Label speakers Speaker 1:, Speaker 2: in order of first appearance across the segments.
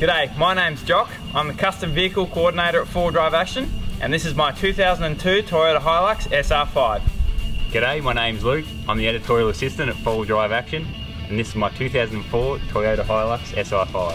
Speaker 1: G'day, my name's Jock. I'm the Custom Vehicle Coordinator at 4 Drive Action and this is my 2002 Toyota Hilux SR5.
Speaker 2: G'day, my name's Luke. I'm the Editorial Assistant at 4 Drive Action and this is my 2004 Toyota Hilux SR5.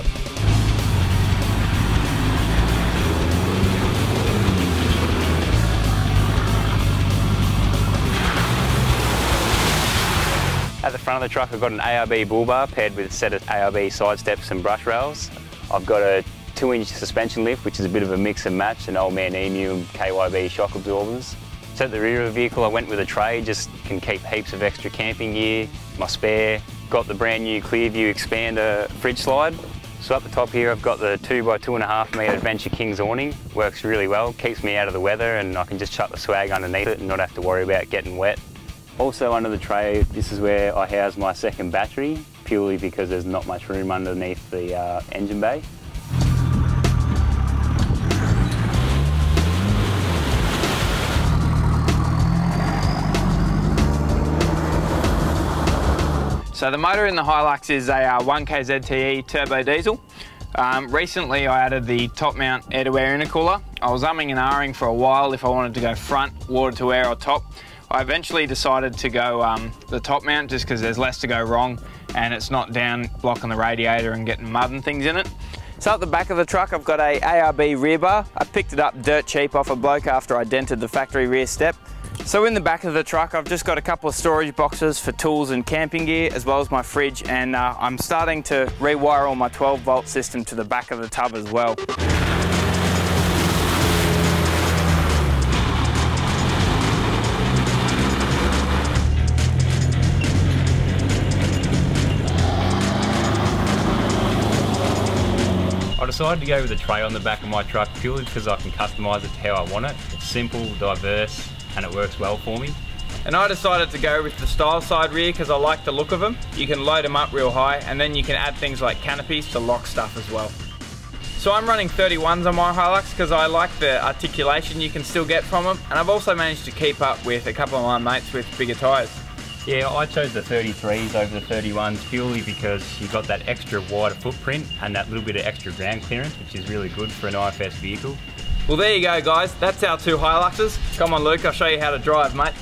Speaker 2: At the front of the truck I've got an ARB bull bar paired with a set of ARB side steps and brush rails. I've got a two inch suspension lift which is a bit of a mix and match, an old man emu and KYB shock absorbers. So at the rear of the vehicle I went with a tray, just can keep heaps of extra camping gear, my spare, got the brand new Clearview expander fridge slide. So up the top here I've got the 2 by 2.5 metre Adventure Kings awning, works really well, keeps me out of the weather and I can just chuck the swag underneath it and not have to worry about getting wet. Also under the tray, this is where I house my second battery, purely because there's not much room underneath the uh, engine bay.
Speaker 1: So the motor in the Hilux is a uh, 1KZTE turbo diesel. Um, recently I added the top mount air to air intercooler. I was umming and ahhing for a while if I wanted to go front, water to air or top. I eventually decided to go um, the top mount just because there's less to go wrong and it's not down blocking the radiator and getting mud and things in it. So at the back of the truck I've got a ARB rear bar. I picked it up dirt cheap off a bloke after I dented the factory rear step. So in the back of the truck I've just got a couple of storage boxes for tools and camping gear as well as my fridge and uh, I'm starting to rewire all my 12 volt system to the back of the tub as well.
Speaker 2: I decided to go with a tray on the back of my truck purely because I can customise it to how I want it. It's simple, diverse, and it works well for me.
Speaker 1: And I decided to go with the style side rear because I like the look of them. You can load them up real high and then you can add things like canopies to lock stuff as well. So I'm running 31s on my Hilux because I like the articulation you can still get from them and I've also managed to keep up with a couple of my mates with bigger tyres.
Speaker 2: Yeah, I chose the 33s over the 31s purely because you've got that extra wider footprint and that little bit of extra ground clearance, which is really good for an IFS vehicle.
Speaker 1: Well, there you go, guys. That's our two Hiluxes. Come on, Luke, I'll show you how to drive, mate.